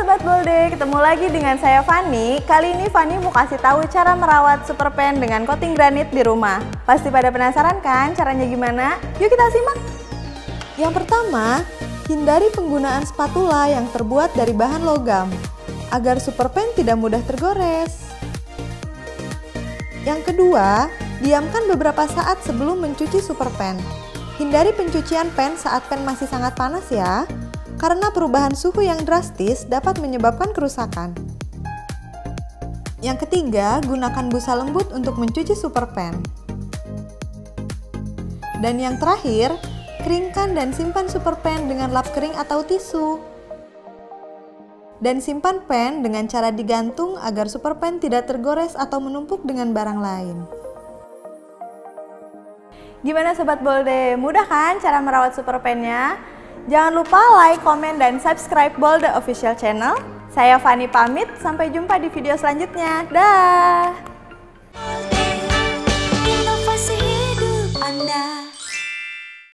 Sobat Bolde, ketemu lagi dengan saya Fani. Kali ini Fani mau kasih tahu cara merawat super pen dengan coating granit di rumah. Pasti pada penasaran kan caranya gimana? Yuk kita simak. Yang pertama, hindari penggunaan spatula yang terbuat dari bahan logam agar super pen tidak mudah tergores. Yang kedua, diamkan beberapa saat sebelum mencuci super pen. Hindari pencucian pen saat pen masih sangat panas ya karena perubahan suhu yang drastis dapat menyebabkan kerusakan. Yang ketiga, gunakan busa lembut untuk mencuci super pen. Dan yang terakhir, keringkan dan simpan super pen dengan lap kering atau tisu. Dan simpan pen dengan cara digantung agar super pen tidak tergores atau menumpuk dengan barang lain. Gimana Sobat Bolde? Mudah kan cara merawat super pennya? Jangan lupa like, komen, dan subscribe Bolde Official Channel. Saya Fani pamit, sampai jumpa di video selanjutnya. Dah!